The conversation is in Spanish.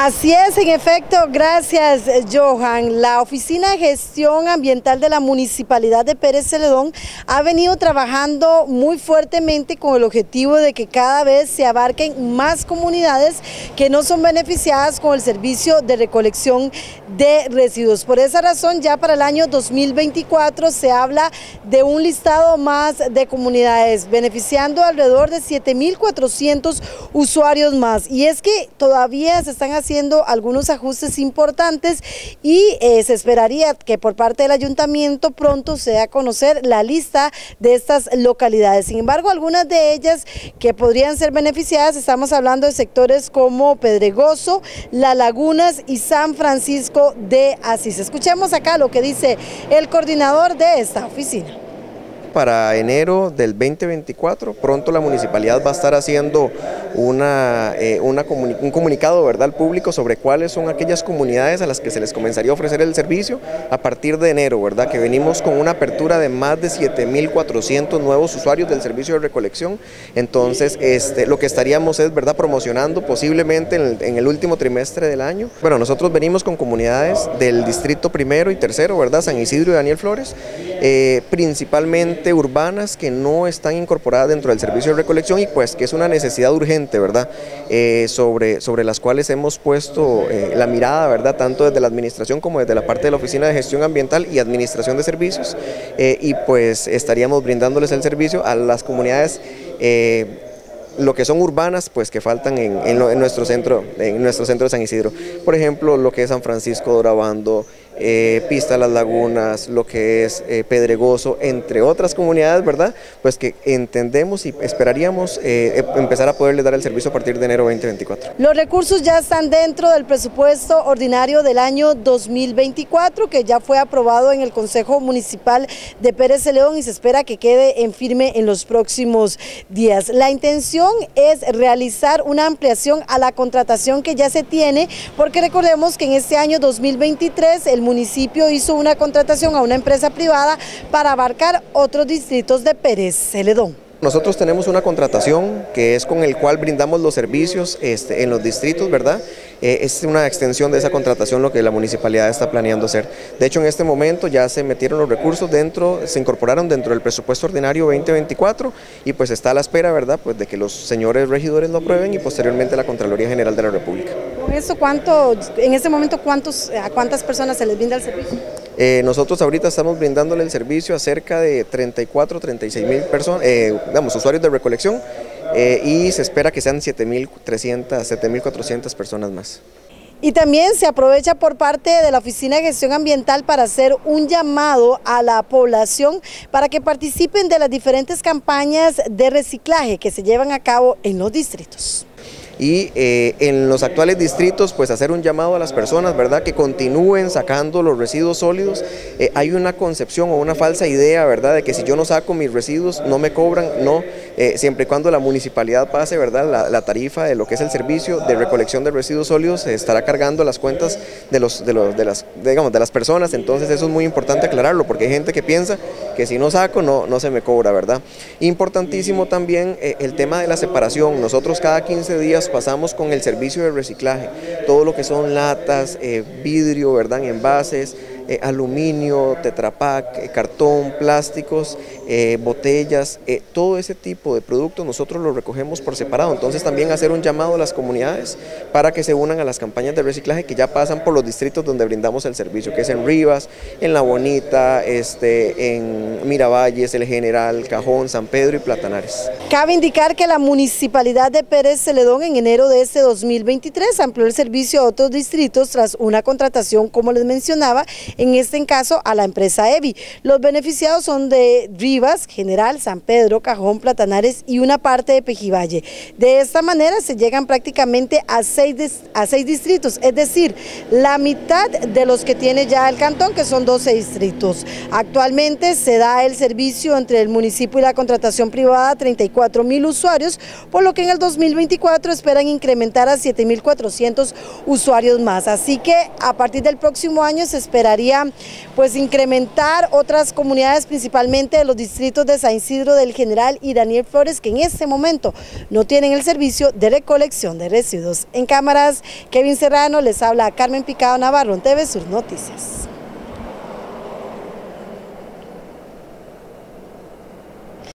Así es, en efecto, gracias Johan. La Oficina de Gestión Ambiental de la Municipalidad de Pérez Celedón ha venido trabajando muy fuertemente con el objetivo de que cada vez se abarquen más comunidades que no son beneficiadas con el servicio de recolección de residuos. Por esa razón, ya para el año 2024 se habla de un listado más de comunidades, beneficiando alrededor de 7.400 usuarios más. Y es que todavía se están haciendo haciendo algunos ajustes importantes y eh, se esperaría que por parte del ayuntamiento pronto se dé a conocer la lista de estas localidades. Sin embargo, algunas de ellas que podrían ser beneficiadas, estamos hablando de sectores como Pedregoso, La Lagunas y San Francisco de Asís. Escuchemos acá lo que dice el coordinador de esta oficina para enero del 2024. Pronto la municipalidad va a estar haciendo una, eh, un comunicado ¿verdad? al público sobre cuáles son aquellas comunidades a las que se les comenzaría a ofrecer el servicio a partir de enero, ¿verdad? que venimos con una apertura de más de 7.400 nuevos usuarios del servicio de recolección. Entonces, este, lo que estaríamos es ¿verdad? promocionando posiblemente en el, último trimestre del año. Bueno, nosotros venimos con comunidades del distrito primero y tercero, ¿verdad? San Isidro y Daniel Flores, eh, principalmente urbanas que no están incorporadas dentro del servicio de recolección y pues que es una necesidad urgente, ¿verdad? Eh, sobre, sobre las cuales hemos puesto eh, la mirada, ¿verdad? Tanto desde la administración como desde la parte de la Oficina de Gestión Ambiental y Administración de Servicios eh, y pues estaríamos brindándoles el servicio a las comunidades lo que son urbanas, pues que faltan en, nuestro centro, en nuestro centro de San Isidro. Por ejemplo, lo que es San Francisco, Dorabando, eh, Pista Las Lagunas, lo que es eh, Pedregoso, entre otras comunidades, ¿verdad? Pues que entendemos y esperaríamos eh, em, empezar a poderle dar el servicio a partir de enero 2024. Los recursos ya están dentro del presupuesto ordinario del año 2024, que ya fue aprobado en el Consejo Municipal de Pérez de León y se espera que quede en firme en los próximos días. La intención es realizar una ampliación a la contratación que ya se tiene, porque recordemos que en este año 2023 el municipio hizo una contratación a una empresa privada para abarcar otros distritos de Pérez Celedón. Nosotros tenemos una contratación que es con el cual brindamos los servicios este, en los distritos, ¿verdad? Eh, es una extensión de esa contratación lo que la municipalidad está planeando hacer. De hecho, en este momento ya se metieron los recursos dentro, se incorporaron dentro del presupuesto ordinario 2024 y pues está a la espera, ¿verdad? Pues de que los señores regidores lo aprueben y posteriormente la Contraloría General de la República. ¿Con eso cuánto, en este momento cuántos, a cuántas personas se les brinda el servicio? Eh, nosotros ahorita estamos brindándole el servicio a cerca de 34, 36 mil personas, eh, digamos, usuarios de recolección eh, y se espera que sean 7.300, 7.400 personas más. Y también se aprovecha por parte de la Oficina de Gestión Ambiental para hacer un llamado a la población para que participen de las diferentes campañas de reciclaje que se llevan a cabo en los distritos y eh, en los actuales distritos pues hacer un llamado a las personas, ¿verdad? Que continúen sacando los residuos sólidos. Eh, hay una concepción o una falsa idea, ¿verdad? De que si yo no saco mis residuos no me cobran, no, eh, siempre y cuando la municipalidad pase, ¿verdad? La, tarifa de lo que es el servicio de recolección de residuos sólidos se estará cargando las cuentas de, los, de, los, de, las, digamos, de las personas, entonces eso es muy importante aclararlo porque hay gente que piensa que si no saco no, no se me cobra, ¿verdad? Importantísimo también el tema de la separación. Nosotros cada 15 días pasamos con el servicio de reciclaje, todo lo que son latas, eh, vidrio, ¿verdad? envases, eh, aluminio, tetrapac, eh, cartón, plásticos, eh, botellas, todo ese tipo de productos nosotros los recogemos por separado. Entonces también hacer un llamado a las comunidades para que se unan a las campañas de reciclaje que ya pasan por los distritos donde brindamos el servicio, que es en Rivas, en La Bonita, este, en Miravalles, El General, Cajón, San Pedro y Platanares. Cabe indicar que la Municipalidad de Pérez Celedón en enero de este 2023 amplió el servicio a otros distritos tras una contratación, como les mencionaba, en este caso a la empresa EVI. Los beneficiados son de Rivas, General, San Pedro, Cajón, Platanares y una parte de Pejivalle. De esta manera se llegan prácticamente a seis, a seis distritos, es decir, la mitad de los que tiene ya el cantón, que son 12 distritos. Actualmente se da el servicio entre el municipio y la contratación privada a 34 mil usuarios, por lo que en el 2024 esperan incrementar a 7.400 usuarios más. Así que a partir del próximo año se esperaría pues incrementar otras comunidades, principalmente de los distritos de San Isidro del General y Daniel Flores que en este momento no tienen el servicio de recolección de residuos. En cámaras, Kevin Serrano les habla a Carmen Picado Navarro en TV Sur Noticias.